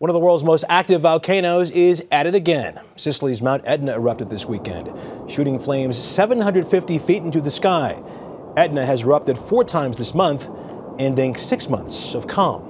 One of the world's most active volcanoes is at it again. Sicily's Mount Etna erupted this weekend, shooting flames 750 feet into the sky. Etna has erupted four times this month, ending six months of calm.